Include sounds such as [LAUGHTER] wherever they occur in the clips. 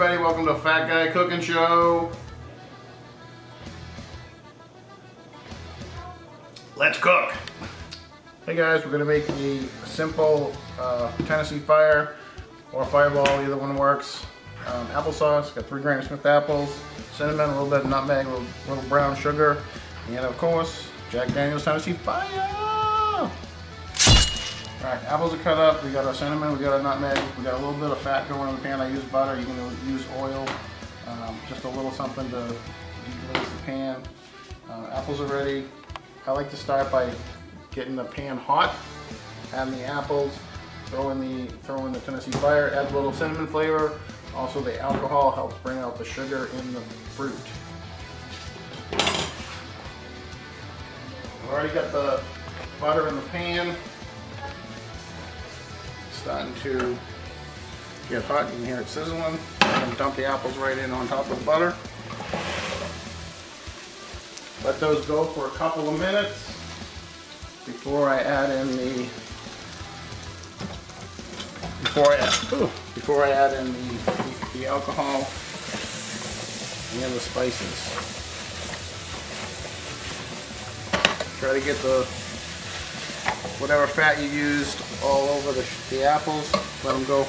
everybody, welcome to Fat Guy Cooking Show. Let's cook. Hey guys, we're gonna make a simple uh, Tennessee Fire or Fireball, either one works. Um, applesauce, got three Granny Smith apples, cinnamon, a little bit of nutmeg, a little, little brown sugar, and of course, Jack Daniels Tennessee Fire. Alright, apples are cut up, we got our cinnamon, we got our nutmeg, we got a little bit of fat going in the pan. I use butter, you can use oil, um, just a little something to deglaze the pan. Uh, apples are ready. I like to start by getting the pan hot, add the apples, throw in the, throw in the Tennessee Fire, add a little cinnamon flavor. Also the alcohol helps bring out the sugar in the fruit. I've already got the butter in the pan starting to get hot. You can hear it sizzling. I'm going to dump the apples right in on top of the butter. Let those go for a couple of minutes before I add in the before I add, ooh, before I add in the, the, the alcohol and the spices. Try to get the whatever fat you used all over the, the apples. Let them go.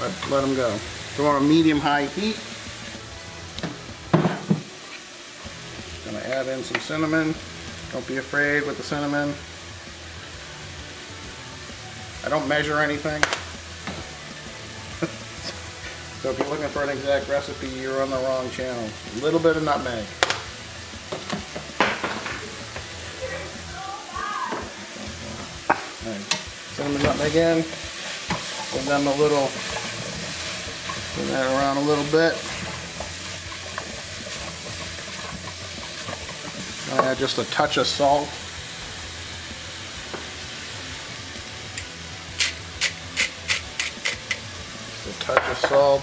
Let, let them go. Throw on a medium-high heat. Gonna add in some cinnamon. Don't be afraid with the cinnamon. I don't measure anything. [LAUGHS] so if you're looking for an exact recipe, you're on the wrong channel. A little bit of nutmeg. Cinnamon nutmeg in. Give them a little, turn that around a little bit. Add just a touch of salt. Just a touch of salt.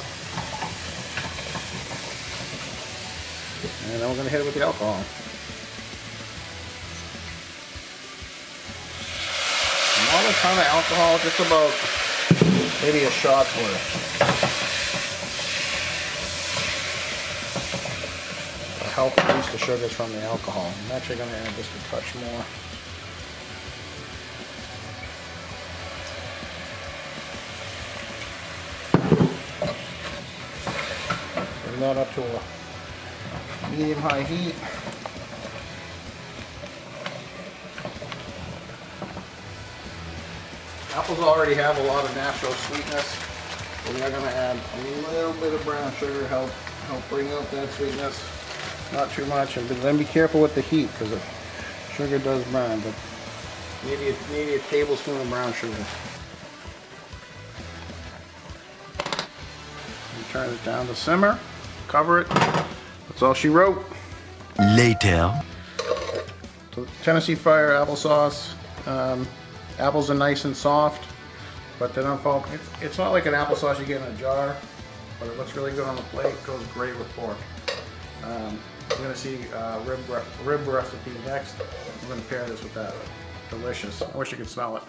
And then we're going to hit it with the alcohol. A ton of alcohol, just about maybe a shot's worth. To help boost the sugars from the alcohol. I'm actually going to add just a touch more. Bring that up to a medium-high heat. Apples already have a lot of natural sweetness. We are going to add a little bit of brown sugar help help bring out that sweetness. Not too much, and then be careful with the heat because the sugar does burn. But maybe a, maybe a tablespoon of brown sugar. And turn it down to simmer. Cover it. That's all she wrote. Later. So Tennessee Fire applesauce. Um, Apples are nice and soft, but they don't fall. It's, it's not like an applesauce you get in a jar, but it looks really good on the plate. It Goes great with pork. Um, we're gonna see uh, rib rib recipe next. We're gonna pair this with that. Delicious. I wish you could smell it.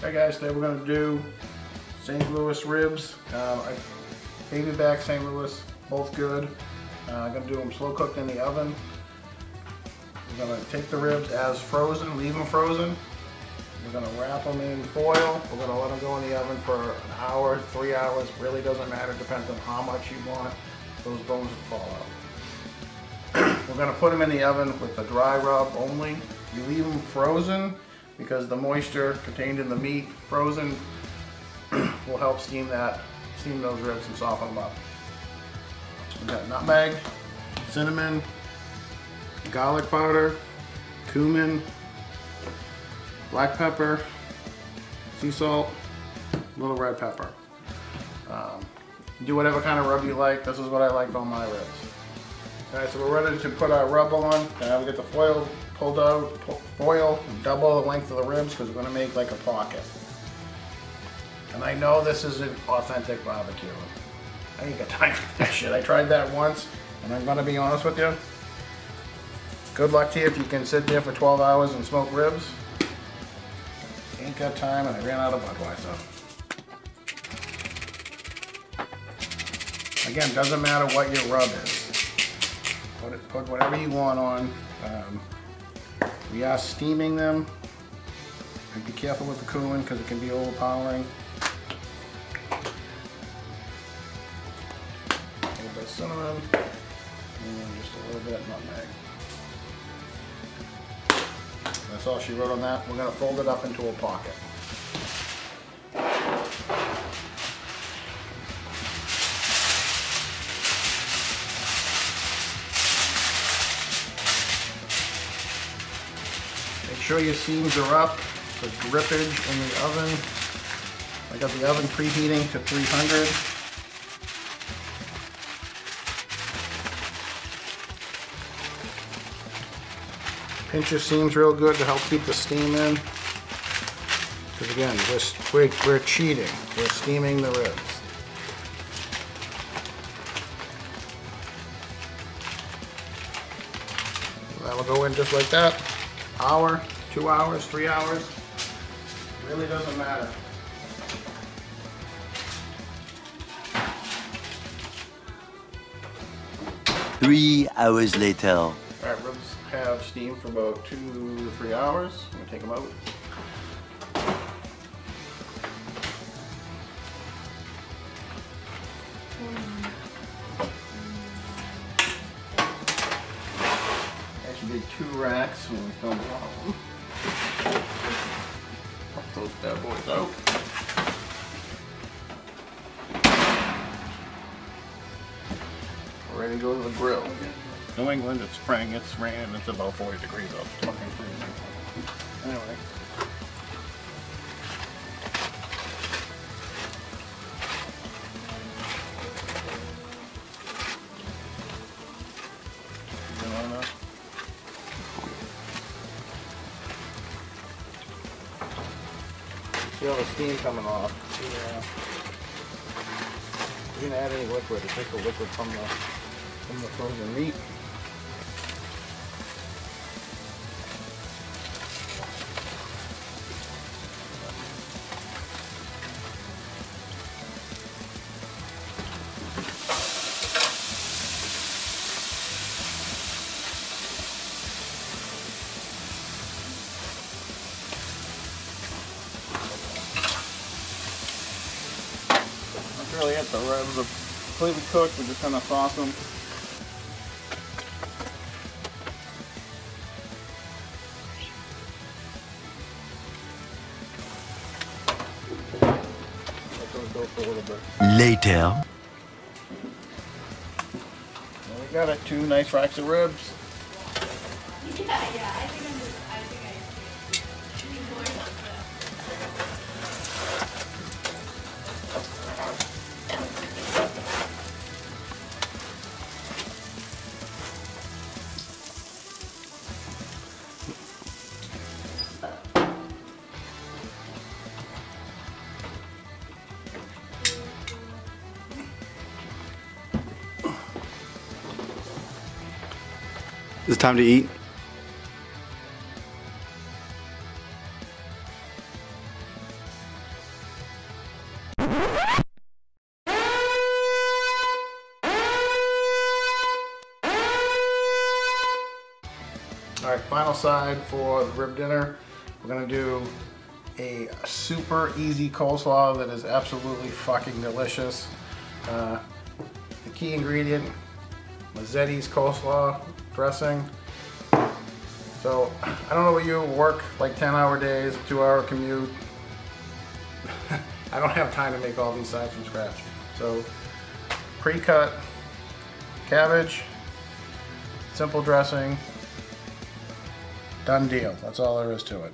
Hey guys, today we're gonna do St. Louis ribs. Um, I, baby back St. Louis, both good. Uh, I'm gonna do them slow cooked in the oven. We're gonna take the ribs as frozen, leave them frozen. We're to wrap them in foil. We're to let them go in the oven for an hour, three hours. Really doesn't matter. Depends on how much you want. Those bones will fall out. [CLEARS THROAT] We're to put them in the oven with the dry rub only. You leave them frozen because the moisture contained in the meat frozen [CLEARS THROAT] will help steam that, steam those ribs and soften them up. We've got nutmeg, cinnamon, garlic powder, cumin, black pepper, sea salt, a little red pepper. Um, do whatever kind of rub you like. This is what I like on my ribs. Alright, so we're ready to put our rub on. Now we get the foil pulled out, foil, double the length of the ribs because we're going to make like a pocket. And I know this isn't authentic barbecue. I ain't got time for that shit. I tried that once, and I'm going to be honest with you. Good luck to you if you can sit there for 12 hours and smoke ribs. Got time and I ran out of Budweiser. Again, doesn't matter what your rub is. Put, it, put whatever you want on. Um, we are steaming them. And be careful with the cumin because it can be overpowering. A little bit of cinnamon and just a little bit of nutmeg. That's all she wrote on that. We're gonna fold it up into a pocket. Make sure your seams are up, the drippage in the oven. I got the oven preheating to 300. Pinch your seams real good to help keep the steam in. Because again, we're, we're, we're cheating. We're steaming the ribs. That'll go in just like that. Hour, two hours, three hours. Really doesn't matter. Three hours later. All have steamed for about two to three hours. I'm gonna take them out. Actually did two racks when we of them. Pop those bad boys out. We're ready to go to the grill. New England, it's spring, it's raining, it's about 40 degrees out. It's fucking freezing. Anyway. You want that? See all the steam coming off. Yeah. You didn't add any liquid, it's just the liquid from the from the frozen meat. Really it. The ribs are completely cooked. We're just gonna sauce them. Let those go for a little bit. Later. There we got it. Two nice racks of ribs. Yeah, yeah, Is it time to eat? All right, final side for the rib dinner. We're gonna do a super easy coleslaw that is absolutely fucking delicious. Uh, the key ingredient, Marzetti's coleslaw dressing. So, I don't know what you work like 10 hour days, two hour commute. [LAUGHS] I don't have time to make all these sides from scratch. So, pre-cut cabbage, simple dressing, Done deal. That's all there is to it.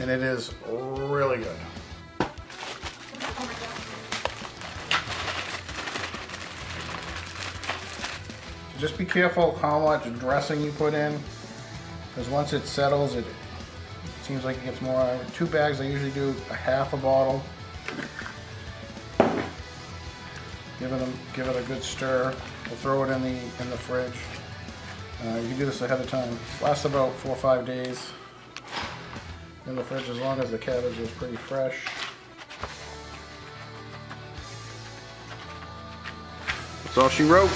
And it is really good. Just be careful how much dressing you put in, because once it settles, it, seems like it gets more. Two bags, I usually do a half a bottle. Give it a give it a good stir. We'll throw it in the in the fridge. Uh, you can do this ahead of time. Lasts about four or five days in the fridge as long as the cabbage is pretty fresh. That's all she wrote.